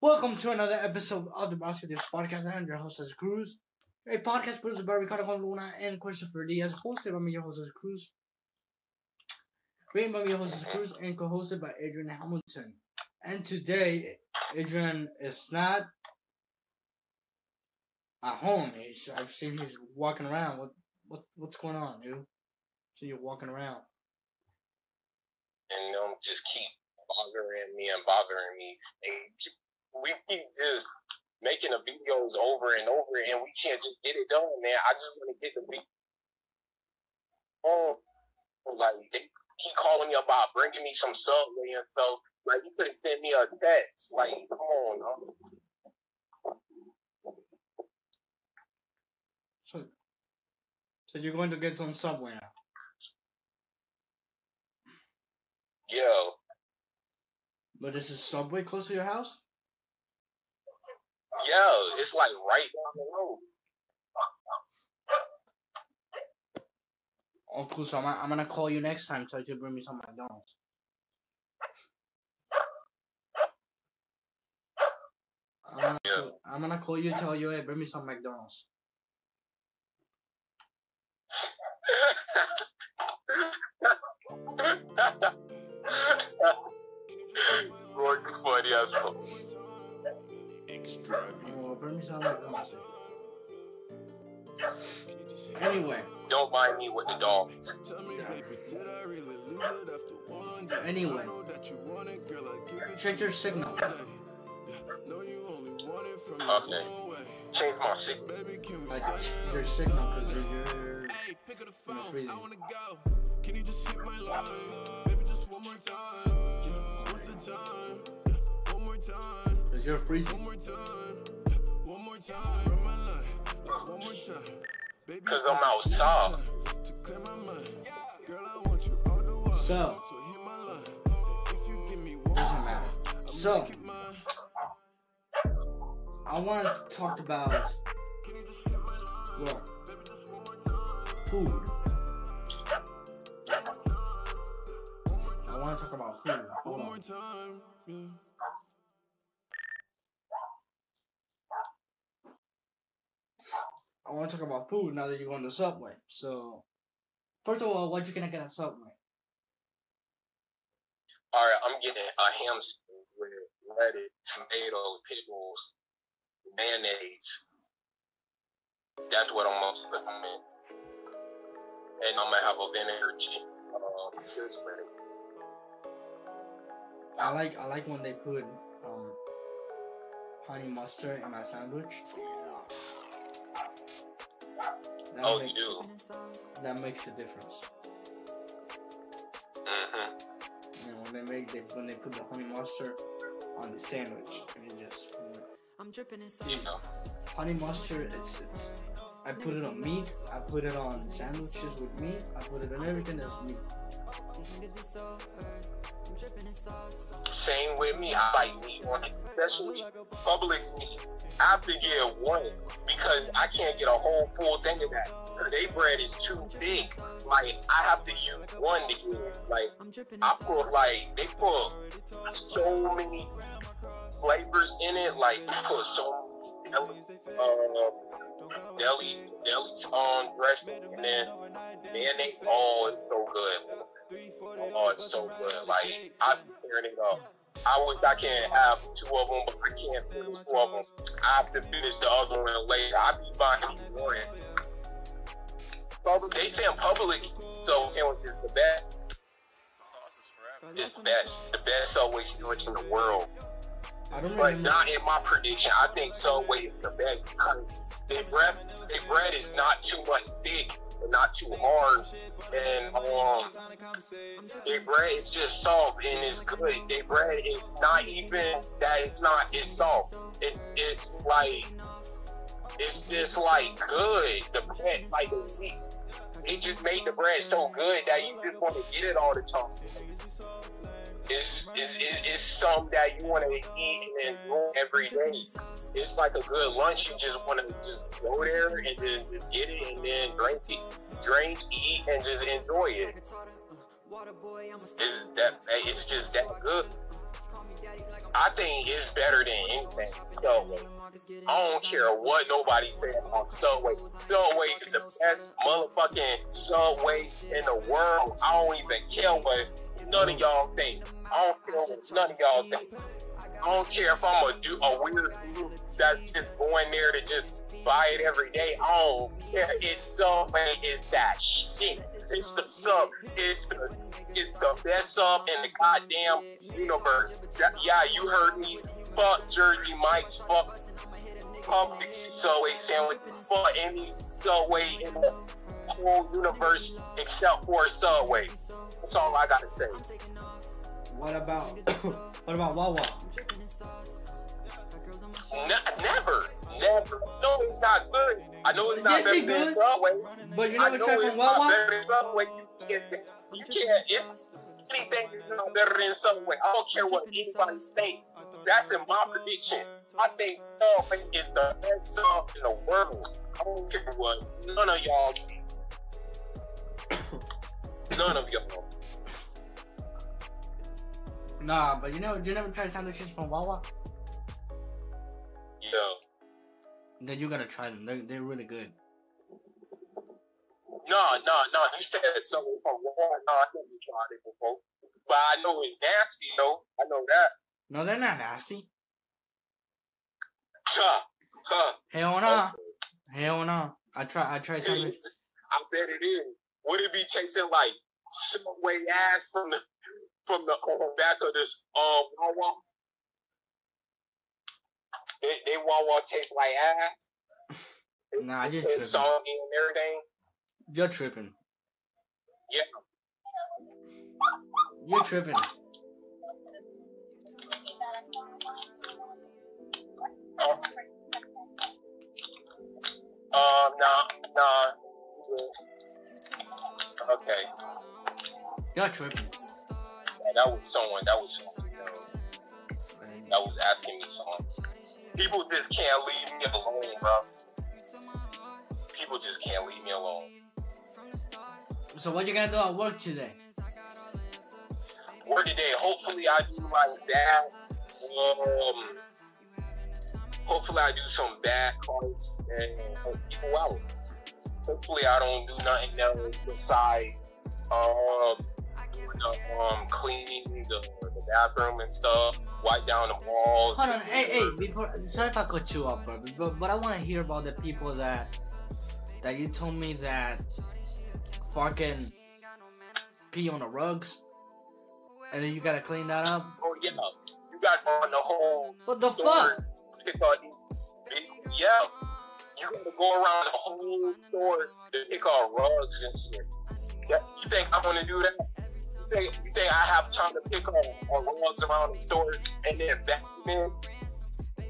Welcome to another episode of the Brosketeers Podcast. I'm your host, as Cruz. A podcast produced by Ricardo Luna and Christopher Diaz, hosted by me, your host, as Cruz. Written by me, your host, as Cruz, and co-hosted by Adrian Hamilton. And today, Adrian is not at home. He's, I've seen he's walking around. What, what, what's going on, dude? So you're walking around. and them just keep bothering me and bothering me. And we keep just making the videos over and over, and we can't just get it done, man. I just want to get the video. Oh, like they keep calling me about bringing me some subway and stuff. Like you could have sent me a text. Like, come on, huh? So, so you're going to get some Subway now. Yo, But this is Subway close to your house? Yo, it's like right down the road. Oh, cool. So I'm, I'm gonna call you next time so you can bring me some McDonald's. I'm gonna, Yeah. call, I'm gonna call you tell you, hey, bring me some McDonald's. Roy, funny as fuck. Oh, anyway, Don't mind me with the dogs. anyway, check your signal. Okay. Change my signal. Like, your signal, because you're, you're, you're freezing. Can you just hit my line? Baby, just one more time. What's the time? One more time. Because you're freezing. One more time. One more time. Run my line. One more time. Baby, Cause I'm outside. to clear my mind. Girl, I want you all the while. So, So hit my line. If you give me one doesn't matter. So, make it mine. I want to talk about well, food. I want to talk about food. Hold One more on. time. Yeah. I want to talk about food now that you're going to Subway. So, first of all, what you gonna get at Subway? All right, I'm getting a ham sandwich with lettuce, tomatoes, pickles, mayonnaise. That's what I'm gonna put. And I'm gonna have a vinegar cheese. Uh, cheese. I like I like when they put um, honey mustard in my sandwich. That Oh, makes, you do? that makes a difference. Mm-hmm. You know, when they make they when they put the honey mustard on the sandwich, and it just I'm dripping in sauce. You know. honey mustard. It's, it's I put it on meat. I put it on sandwiches with meat. I put it on everything that's meat. These niggas be so hurt. I'm dripping in sauce. Same with me. I like meat on it, especially Publix meat. I have to get one because I can't get a whole full thing of that. Cause they bread is too big. Like I have to use one to get it. Like I'm dripping in I put like they put so many flavors in it. Like they put so many deli, uh, deli, deli um dressing, and then mayonnaise. Oh, it's so good. Oh, it's so good. Like I'm tearing it up. I wish I can't have two of them, but I can't finish two of them. I have to finish the other one later. I be buying one. They say in public, so sandwich is the best. It's the best, the best Subway sandwich in the world. But not in my prediction. I think Subway is the best because their bread, their bread is not too much thick and not too hard, and um, their bread is just soft and it's good. Their bread is not even that. It's not. It's soft. It, it's like it's just like good. The bread, like it just made the bread so good that you just want to get it all the time. It's, it's, it's, it's something that you want to eat and enjoy every day. It's like a good lunch. You just want to just go there and just get it and then drink it. Drink, eat, and just enjoy it. It's that. It's just that good. I think it's better than anything. Subway. I don't care what nobody says on Subway. Subway is the best motherfucking Subway in the world. I don't even care what none of y'all think. I don't care what none of y'all think. I don't care if I'm a, du- a weird dude that's just going there to just buy it every day. I don't care. It's Subway is that shit. It's the sub. It's the it's the best sub in the goddamn universe. Yeah, yeah, you heard me. Fuck Jersey Mike's. Fuck Publix Subway sandwiches. Fuck any Subway in the whole universe except for Subway. That's all I gotta say. What about what about Wawa? Ne- never, never. No, it's not good. I know it's not Yes, better than. Subway. But you I never know tried it's from not Wawa? better than Subway. You can't, you can't. It's anything is not better than Subway. I don't care what anybody say. That's in my prediction. I think Subway is the best sub in the world. I don't care what none of y'all. None of y'all. Nah, but you know, you never tried sandwiches from Wawa? Yeah. Then you gotta try them. They're, they're really good. No, no, no. You said Subway from Walmart. No, I never tried it before. But I know it's nasty, though. I know that. No, they're not nasty. Huh. Huh. Hell no. Hell no. I try I try It sandwich. is. I bet it is. Would it be tasting like Subway ass from the from the back of this um Wawa? They, they Wawa taste like ass. Nah, I just tripping. salty and everything. You're tripping. Yeah. You're tripping. Oh. Um, nah, nah. Okay. You're tripping. Yeah, that was someone. That was someone. you know, That was asking me something. People just can't leave me alone, bro. People just can't leave me alone. So what you gonna do at work today? Work today. Hopefully, I do like that. Um, hopefully, I do some bad cards and help people out. Hopefully, I don't do nothing else besides um, doing the, um, cleaning the, the bathroom and stuff, wipe down the walls. Hold on, hey, hey, before sorry if I cut you off, bro, but, but I want to hear about the people that that you told me that fucking pee on the rugs, and then you gotta clean that up. Oh yeah, you got on the whole. What the store, fuck? Pick out these big, yeah. You gotta go around the whole store to pick out rugs and shit. Yeah, you think I'm gonna do that? You think, you think I have time to pick on, on rugs around the store and then vacuum in?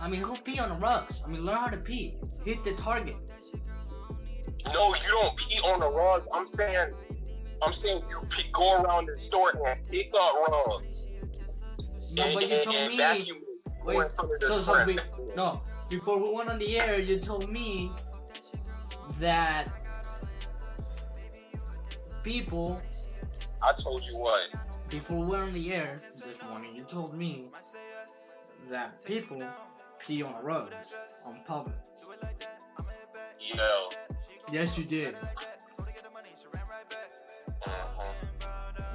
I mean, who pee on the rugs? I mean, learn how to pee. Hit the target. No, you don't pee on the rugs. I'm saying, I'm saying you pick, go around the store and pick up rugs. No, and, but you and- told and me. vacuum it. Go Wait, in front of the so, so we, no, before we went on the air, you told me that people, I told you what. before we went on the air this morning, you told me that people pee on rugs on public. Yeah. Yes, you did. mhm.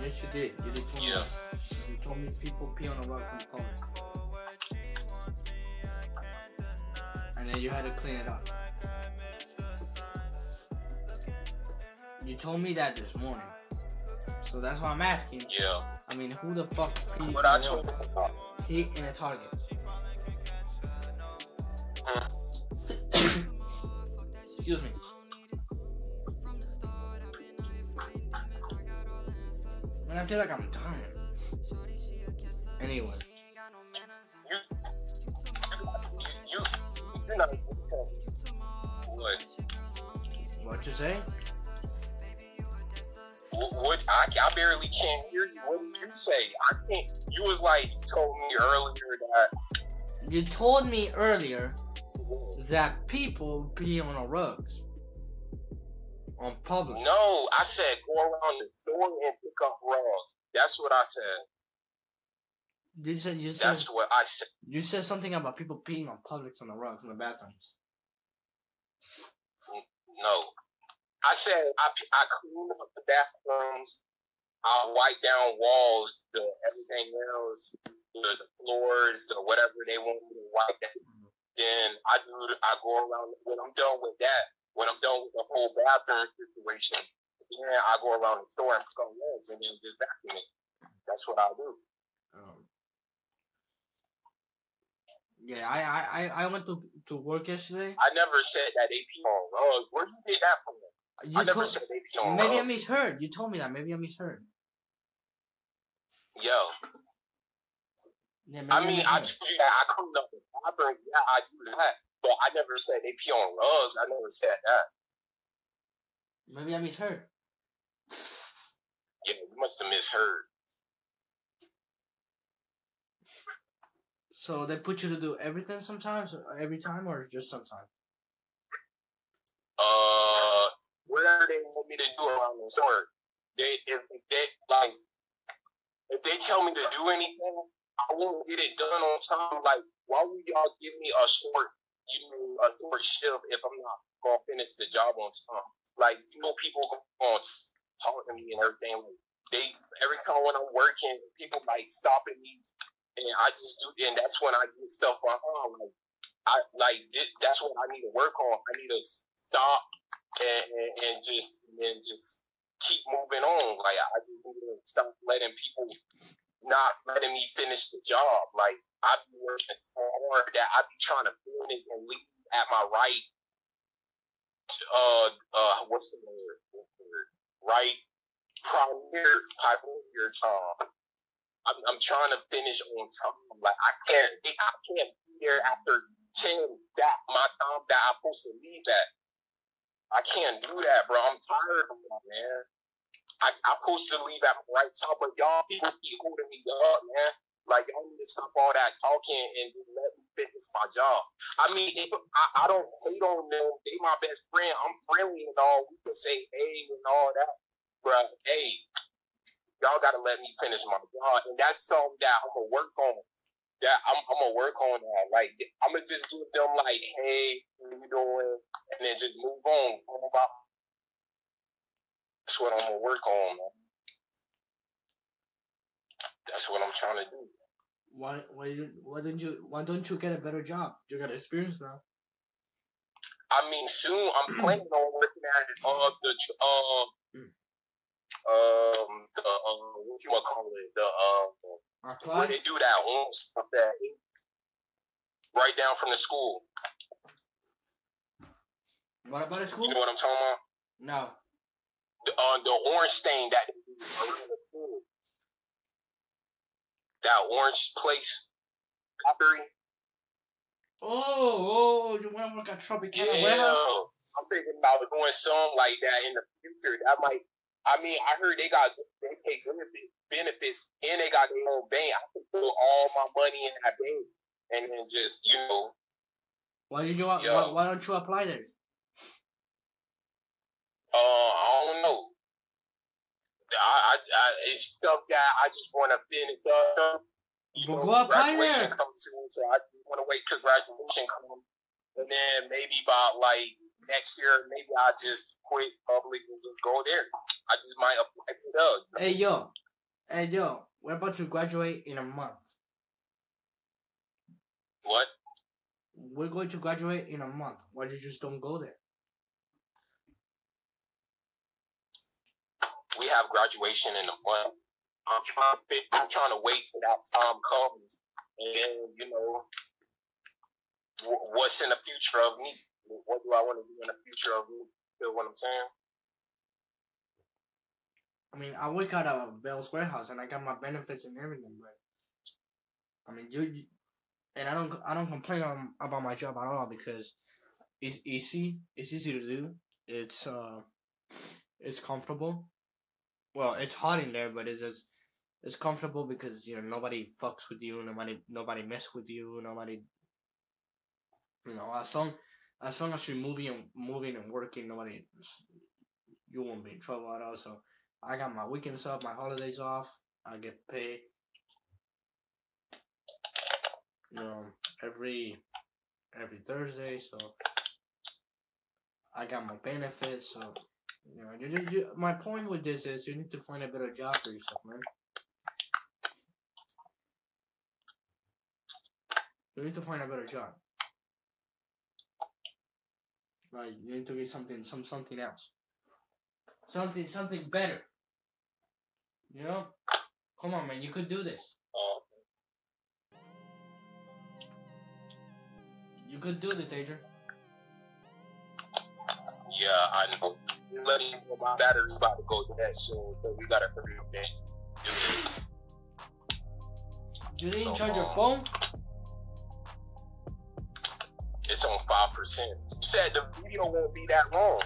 Yes, you did. You did tell. Yeah. that. You told me people pee on a rug in public. And then you had to clean it up. You told me that this morning. So that's why I'm asking. Yeah. I mean, who the fuck peed What I told rug? you about. Pee in a target. Excuse me. Man, I feel like I'm dying. Anyway. What you say? what, what I, I barely can't hear you. What did you say? I can't. You was like, you told me earlier that. You told me earlier that people pee on the rugs. On public. No, I said go around the store and pick up rugs. That's what I said. You said you said That's what I said. you said something about people peeing on Publix on the rugs in the bathrooms. No. I said I, I clean up the bathrooms. I wipe down walls, the everything else, the, the floors, the whatever they want me to wipe down. Then I do. I go around when I'm done with that. When I'm done with the whole bathroom situation, then I go around the store and pick up rugs and then just vacuum it. That's what I do. Um, yeah, I, I, I- went to to work yesterday. I never said that pee on rugs. Where you get that from? You I never said pee on maybe I misheard. You told me that. Maybe I misheard. Yo, Yeah, I mean, I told you that I clean up the bathroom. Yeah, I do that. But I never said they pee on rugs. I never said that. maybe I misheard. Yeah, you must have misheard. So they put you to do everything sometimes, every time, or just sometimes. Uh, whatever they want me to do around the store. They, if they, like, if they tell me to do anything, I won't get it done on time. Like, why would y'all give me a short, you know, a short shift if I'm not gonna finish the job on time? Like, you know, people gonna talk to me and everything. Like, they every time when I'm working, people like stopping me, and I just do, and that's when I get stuff behind. Like, I like that's what I need to work on. I need to stop and, and, and just and just keep moving on. Like I just need to stop letting people not letting me finish the job. Like I be working so hard that I be trying to finish and leave at my right. Uh, uh, what's the word? Right, premier, premier time. I'm, I'm trying to finish on time. Like I can't, I can't be there after ten that my time that I'm supposed to leave at. I can't do that, bro. I'm tired of man. I, I'm supposed to leave at the right time, but y'all people keep holding me up, man. Like y'all need to stop all that talking and let me finish my job. I mean, if, I, I don't hate on them. They my best friend. I'm friendly and all. We can say hey and all that, bro. hey, y'all gotta let me finish my job, and that's something that I'm gonna work on. That I'm, I'm gonna work on that. Like I'm gonna just give them like, hey, what you doing, and then just move on. That's what I'm gonna work on, man. That's what I'm trying to do. Why why why don't you why don't you get a better job? You got experience now. I mean, soon I'm planning on working at uh the uh um the uh what you wanna call it the uh where Apply. they do that stuff that right down from the school. What about a You know what I'm talking about? No. The uh, the orange stain that school. That orange place. Oh, oh, you want to work at Tropicana Yeah, warehouse? I'm thinking about doing something like that in the future. That might. I mean, I heard they got they pay benefits, benefits, and they got their own bank. I can put all my money in that bank, and then just you know, Why did you? Why, why don't you apply there? uh, I don't know. I, I, I it's stuff that I just want to finish up. You Well, know, go apply graduation there. comes soon, so I just want to wait till graduation comes, and then maybe about like next year, maybe I'll just quit Publix and just go there. I just might apply for Doug. Hey yo, hey yo, we're about to graduate in a month. What? We're going to graduate in a month. Why you just don't go there? We have graduation in a month. I'm trying to I'm trying to wait till that time comes, and then you know wh- what's in the future of me. What do I want to do in the future of me? Feel what I'm saying? I mean, I work at a Bell's warehouse and I got my benefits and everything, but I mean, you, you and I don't, I don't complain on, about my job at all because it's easy. It's easy to do. It's uh, it's comfortable. Well, it's hot in there, but it's just, it's comfortable because you know nobody fucks with you, nobody, nobody mess with you, nobody. You know, as long as long as you're moving and moving and working, nobody, you won't be in trouble at all. So. I got my weekends off, my holidays off. I get paid. you know, every every Thursday. So I got my benefits. So you know, you, you, my point with this is you need to find a better job for yourself, man. You need to find a better job. Right, you need to get something, some something else, something, something better. You know, come on, man, you could do this. You could do this, Adrian. yeah, I know. You're letting know my battery's about to go dead so we gotta hurry up and. You didn't So, charge your um, phone? It's on five percent. Said the video won't be that long.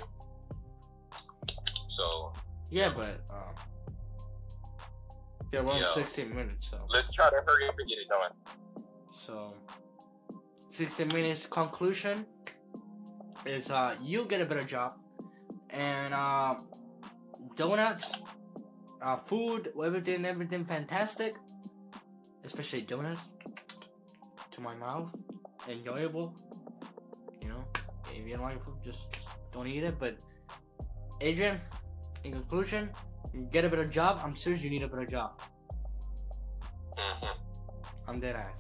So Yeah, but um, yeah, we're on 16 minutes, so let's try to hurry up and get it done. so 16 minutes conclusion is uh you get a better job and uh donuts, uh food, everything, everything fantastic, especially donuts to my mouth, enjoyable. You if you don't like food, just, just don't eat it. But Adrian, in conclusion, get a better job. I'm serious, you need a better job. hmm I'm dead ass.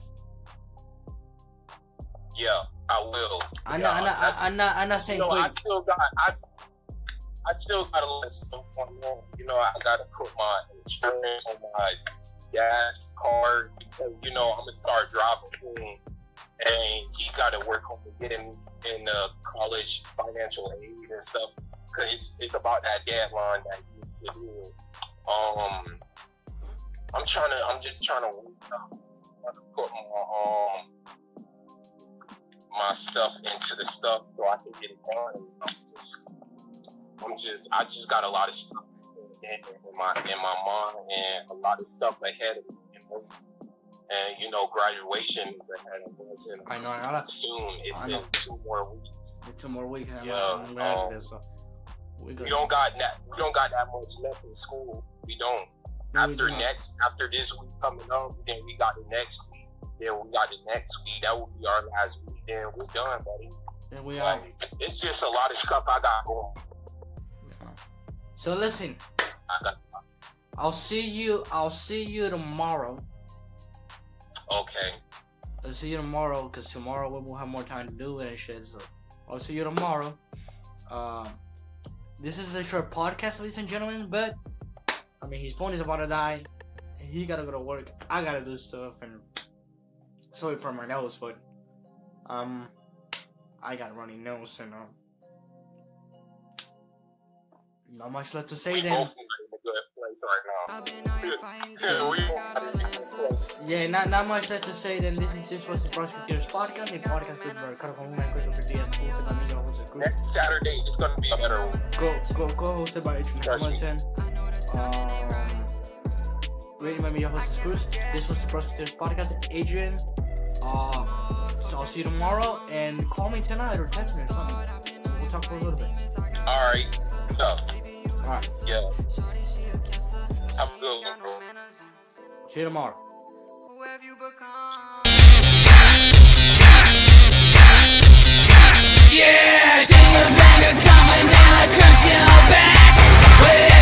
Yeah, I will. I'm Yeah, not, I'm not, I'm not, I'm not You saying know, I still got I, I still got a lot of stuff going on. You know, I gotta put my insurance on my gas card because you know I'm gonna start driving and he got to work on getting in uh, college financial aid and stuff because it's, it's about that deadline that he needs to do. Um, I'm trying to. I'm just trying to, trying to put my um my stuff into the stuff so I can get it done. I'm just, I'm just, I just got a lot of stuff in, in my in my mind and a lot of stuff ahead of me. Know? And you know, graduation is ahead of us, and I know, I gotta soon. It's know. in two more weeks. two more weeks. and Yeah, um. So we don't got that. We don't got that much left in school. We don't. We after next, after this week coming up, then we got the next week. Then we got the next week. That will be our last week. Then we're done, buddy. Then we are. It's just a lot of stuff I got going. So listen, I got I'll see you. I'll see you tomorrow. Okay. I'll see you tomorrow because tomorrow we will have more time to do it and shit. So I'll see you tomorrow. Um, this is a short podcast, ladies and gentlemen. But I mean, his phone is about to die. He gotta go to work. I gotta do stuff, and sorry for my nose, but um, I got runny nose, and um, not much left to say then. Yeah, till we I both got all in a good answers. place. Yeah, not not much left to say. Then this is this was the Brosketeers podcast, a podcast with Ricardo Luna and Christopher Diaz, hosted by me, your host, Cruz. Next Saturday is gonna be a better one. Go go go hosted by Adrian Trust me. Hamilton. Um, rated by me, your host, Cruz. This was the Brosketeers podcast. Adrian. Uh, so I'll see you tomorrow, and call me tonight or text me or something. We'll talk for a little bit. All right. So, All right. yeah. See you tomorrow. You? Yeah, take I crush your back. Wait.